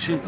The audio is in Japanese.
Sí.